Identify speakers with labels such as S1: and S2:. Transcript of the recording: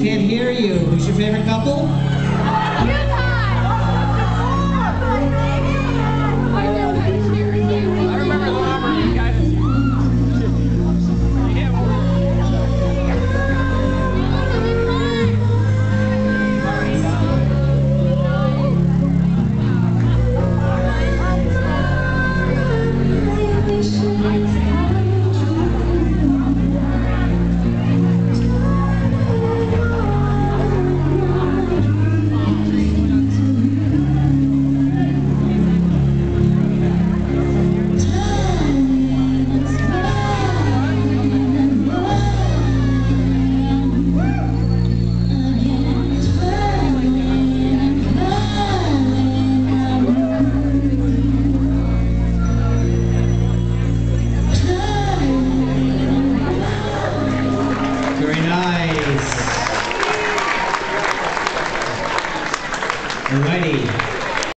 S1: Can't hear you. Who's your favorite couple? Nice. Alrighty.